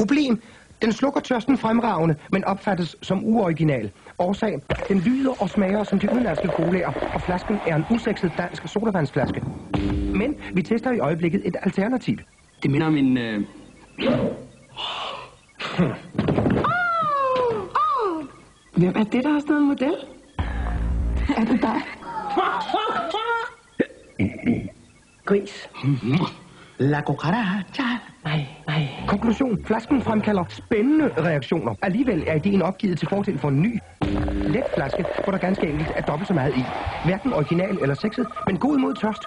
Problem. Den slukker tørsten fremragende, men opfattes som uoriginal. Årsag. Den lyder og smager som de udenlandske colaer, og flasken er en usekset dansk sodavandsflaske. Men vi tester i øjeblikket et alternativ. Det minder om en... Øh... Hvem er det, der har stået model? Er det dig? Gris. La cucaracha. Ej. Konklusion. Flasken fremkalder spændende reaktioner. Alligevel er ideen opgivet til fordel for en ny. Let flaske, hvor der ganske enkelt er dobbelt så meget i. Hverken original eller sexet, men god mod tørst.